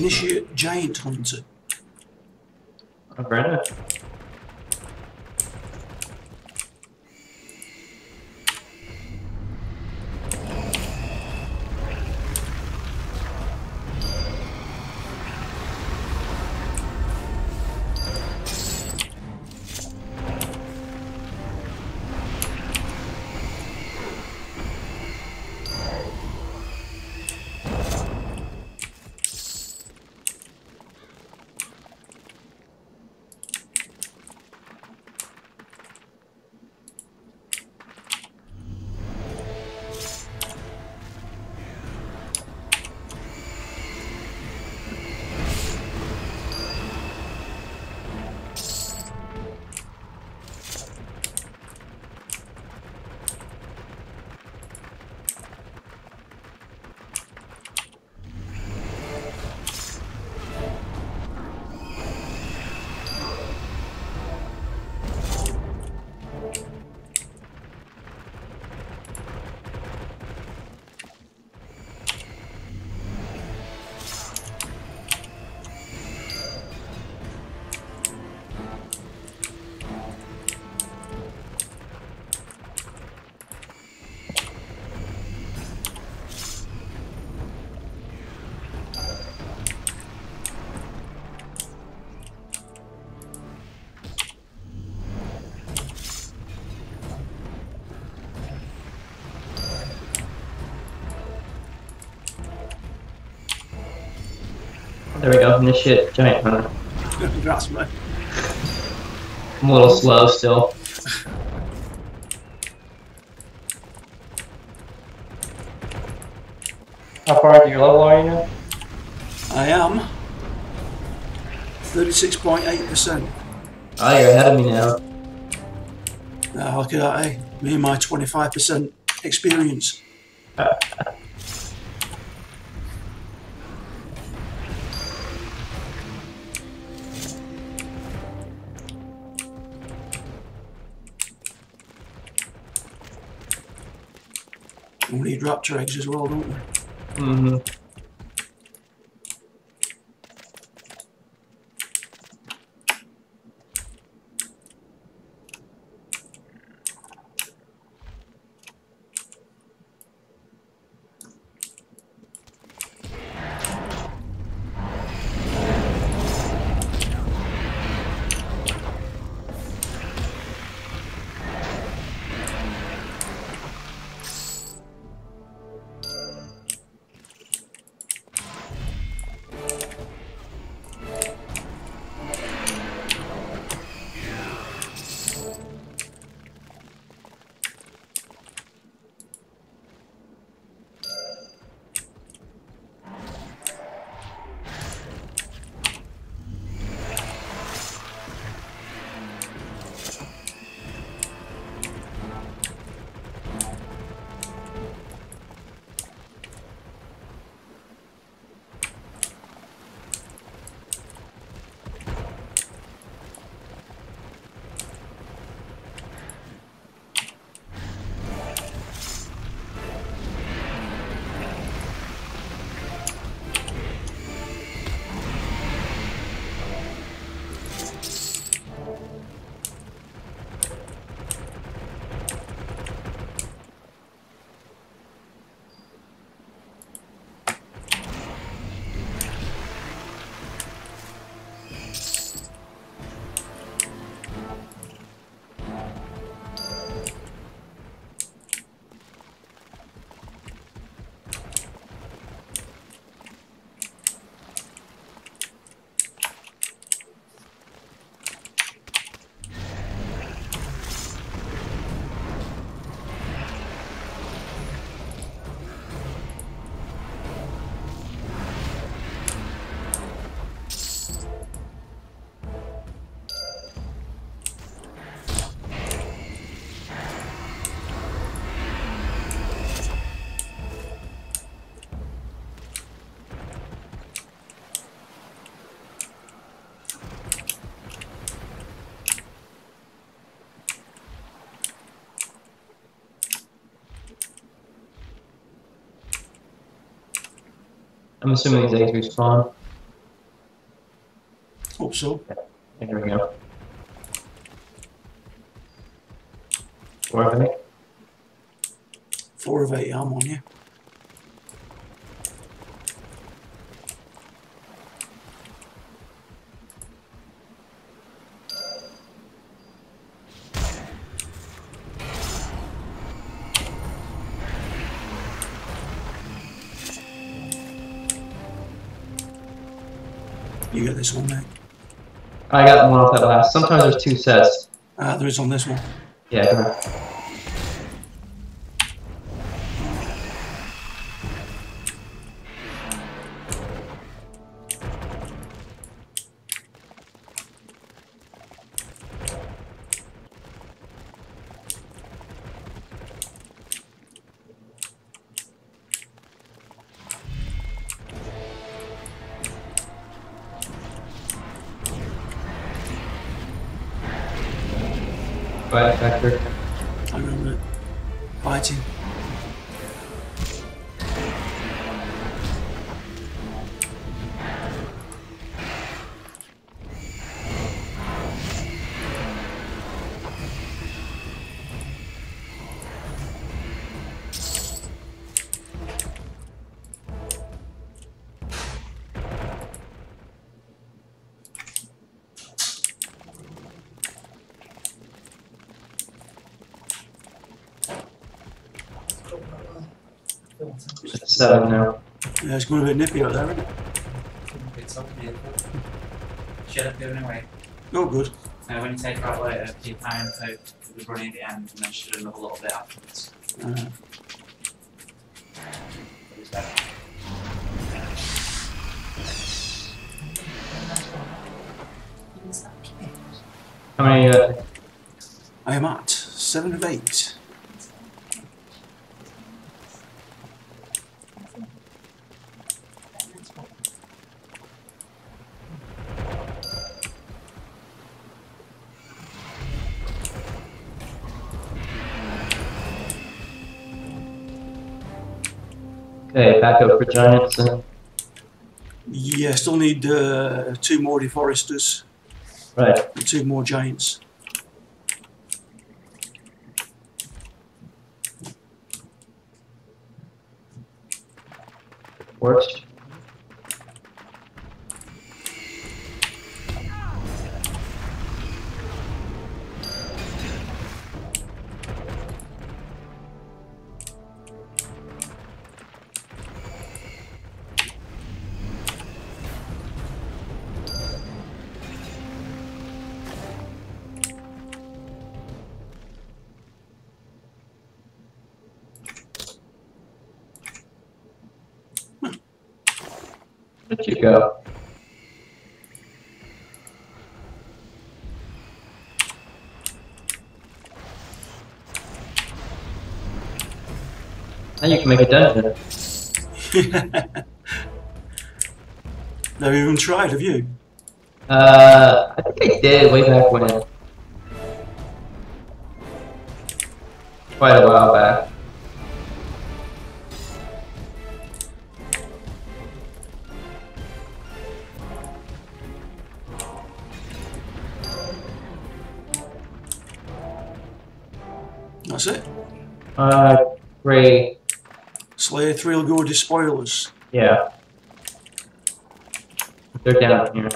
Initiate giant hunter. Oh, Brenda. There we go. Initiate giant hunter. That's me. I'm a little slow still. How far into your level are you now? I am 36.8%. Oh, you're ahead of me now. Uh, look at that, eh? Me and my 25% experience. Raptor eggs as well, don't we? Mm-hmm. I'm assuming these eggs respawn. Hope so. here we go. Four of eight. Four of eight, I'm on you. You got this one, mate. I got one off that last. Sometimes there's two sets. Uh, there is on this one. Yeah, ahead, Vector. I remember it. Fighting. It's seven now. Yeah, it's going a bit nippy out there, isn't it? It's up to you. Shut up going away. Oh, good. Now when you take out later, keep time to the running at the end and then shut another little bit afterwards. Uh, It's better. How many, uh, I am at seven of eight. Okay, back up for Giants and, Yeah, still need uh, two more deforesters right. and two more giants. Works. Where'd you go? Now you can make a dungeon. Never even tried, have you? Uh, I think I did way back when. Quite a while back. Uh, great. Slayer three will go with spoilers. Yeah. They're down here.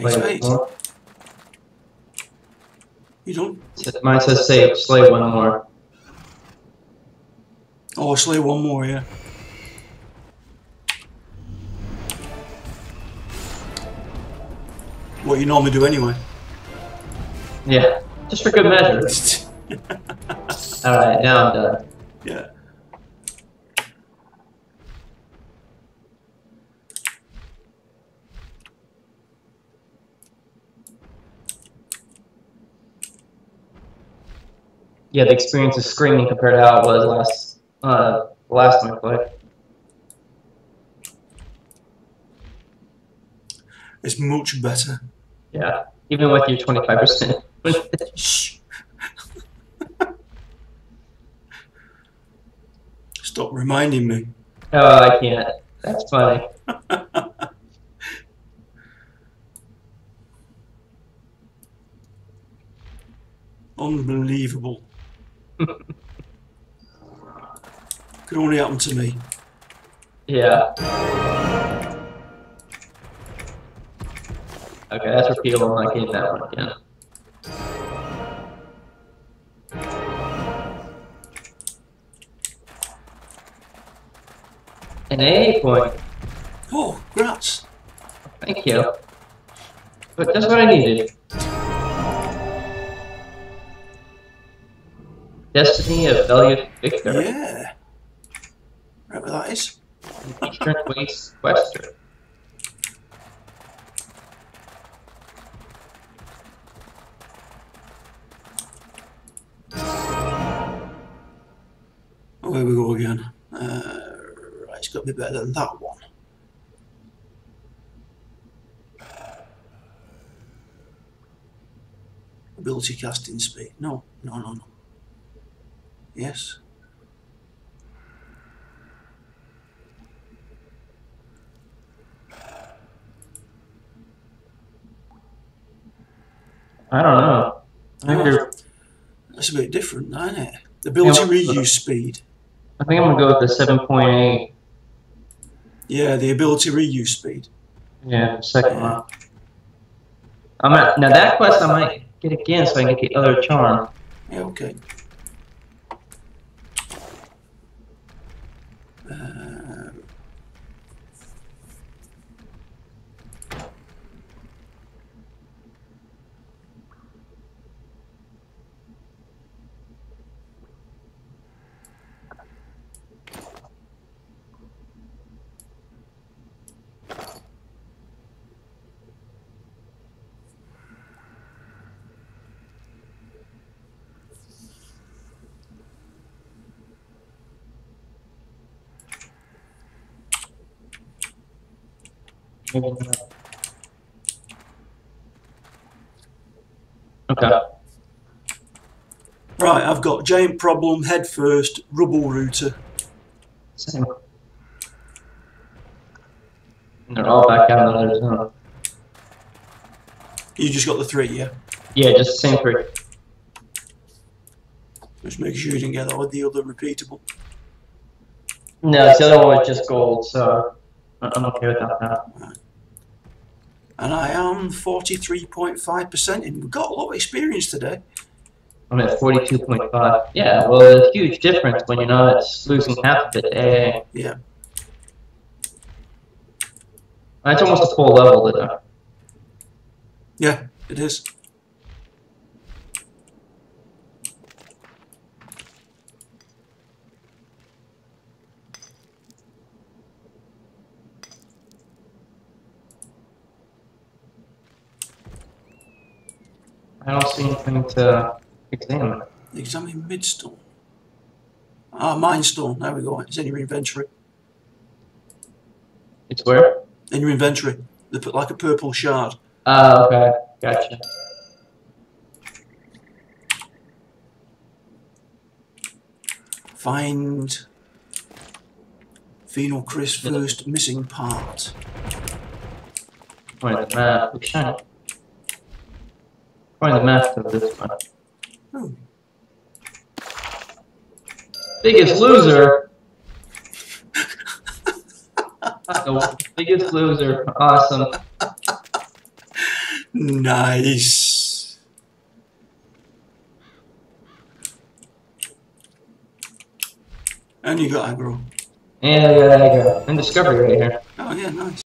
Eight Wait, of eight. more. You don't. Mine says save, slay one more. Oh, slay one more, yeah. What you normally do anyway. Yeah, just for good measure. Alright, now I'm done. yeah. Yeah, the experience is screaming compared to how it was last uh last time I played. It's much better. Yeah, even with your twenty five percent. Shh. Stop reminding me. Oh, I can't. That's funny. Unbelievable. Could only happen to me. Yeah. Okay, that's repeatable. I'm that one again. An A point. Oh, grats. Thank you. But that's what I needed. Destiny of Valiant Victor. Yeah. Right where that is. Eastern Waste Western. Oh, here we go again. Uh, right, it's got to be better than that one. Ability casting speed. No, no, no, no. Yes. I don't know. I think, oh, they're- That's a bit different, isn't it? The ability Yeah. reuse speed. I think I'm gonna go with the 7.8. Yeah, the ability reuse speed. Yeah, second one. I'm at, now that quest I might get again so I can get the other charm. Yeah, okay. Uh, Maybe not. Okay. right, I've got giant problem, head first, rubble router. Same. They're all back out of their zone. You just got the three, yeah? Yeah, just the same three. Just make sure you didn't get that with the other repeatable. No, the other one was just gold, so I- I'm okay without that. And I am 43.5% in. We've got a lot of experience today. I'm at 42.5. Yeah, well, it's a huge difference when you're not losing half of it AA. Yeah. That's almost a full level though. Yeah, it is. I don't see anything to examine. Examine midstone. Ah, mindstone. There we go. It's in your inventory. It's where? In your inventory. They put like a purple shard. Oh, okay. Gotcha. Find Phenol Chris first missing part. Point the Oh. map. Look shiny. Point the map of this one. Oh. Biggest loser. the biggest loser. Awesome. Nice. And you got aggro. And there you go. And discovery right here. Oh yeah, nice.